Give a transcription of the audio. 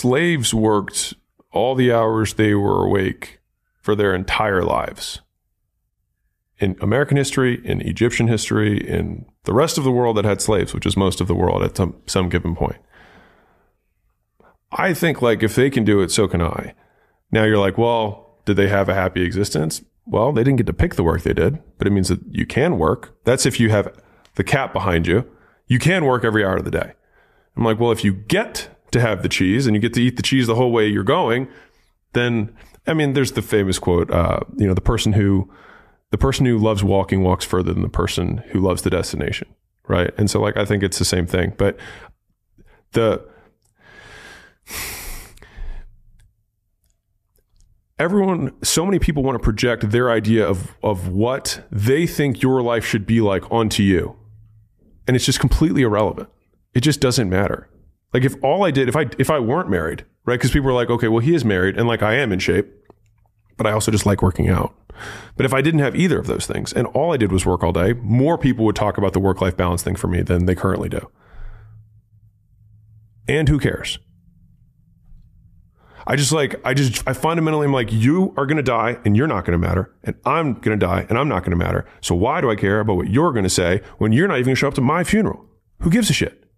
slaves worked all the hours they were awake for their entire lives. In American history, in Egyptian history, in the rest of the world that had slaves, which is most of the world at some, some given point. I think like if they can do it, so can I. Now you're like, well, did they have a happy existence? Well, they didn't get to pick the work they did, but it means that you can work. That's if you have the cap behind you. You can work every hour of the day. I'm like, well, if you get to have the cheese and you get to eat the cheese the whole way you're going, then I mean, there's the famous quote, uh, you know, the person who the person who loves walking walks further than the person who loves the destination, right? And so like I think it's the same thing, but the everyone so many people want to project their idea of of what they think your life should be like onto you. And it's just completely irrelevant. It just doesn't matter. Like if all I did if I if I weren't married, right? Because people are like, okay, well he is married and like I am in shape, but I also just like working out. But if I didn't have either of those things and all I did was work all day, more people would talk about the work life balance thing for me than they currently do. And who cares? I just like, I just, I fundamentally am like, you are going to die and you're not going to matter. And I'm going to die and I'm not going to matter. So why do I care about what you're going to say when you're not even going to show up to my funeral? Who gives a shit?